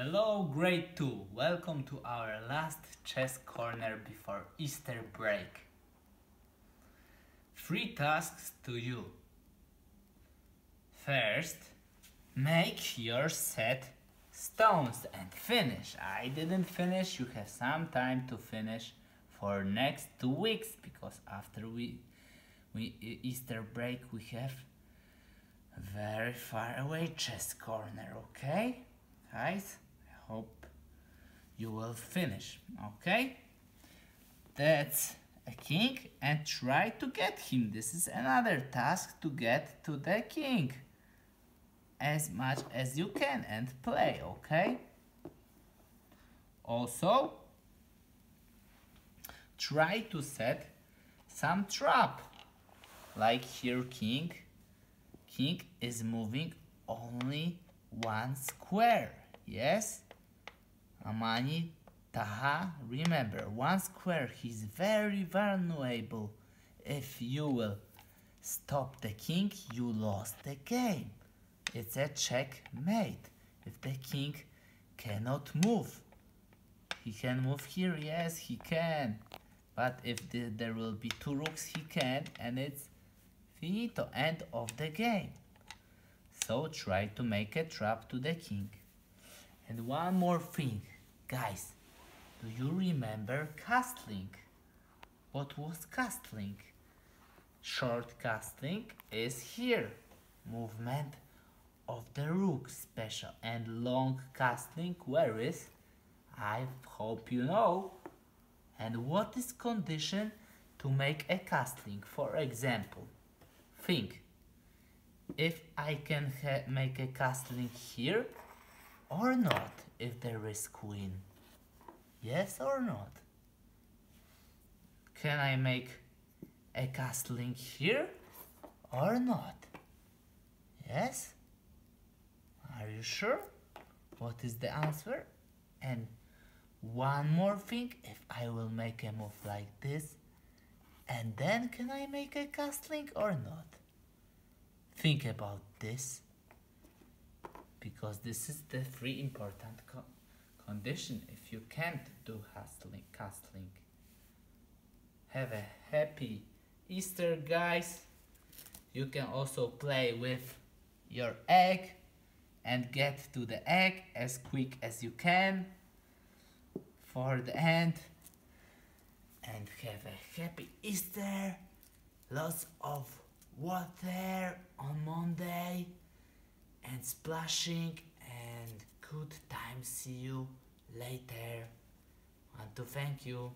Hello, grade 2. Welcome to our last chess corner before Easter break. Three tasks to you. First, make your set stones and finish. I didn't finish, you have some time to finish for next two weeks because after we, we Easter break we have very far away chess corner, okay? guys hope you will finish okay that's a king and try to get him this is another task to get to the king as much as you can and play okay also try to set some trap like here king king is moving only one square. Yes? Amani Taha, remember, one square, is very vulnerable. If you will stop the king, you lost the game. It's a checkmate. If the king cannot move. He can move here, yes, he can. But if the, there will be two rooks, he can, and it's finito, end of the game. So try to make a trap to the king. And one more thing, guys, do you remember castling? What was castling? Short castling is here, movement of the rook special and long castling where is? I hope you know. And what is condition to make a castling? For example, think if I can make a castling here or not if there is queen. Yes or not? Can I make a castling here or not? Yes? Are you sure? What is the answer? And one more thing, if I will make a move like this, and then can I make a castling or not? think about this because this is the three important co condition. If you can't do castling castling have a happy easter guys. You can also play with your egg and get to the egg as quick as you can for the end and have a happy easter. Lots of water on Monday and splashing and good time. See you later. Want to thank you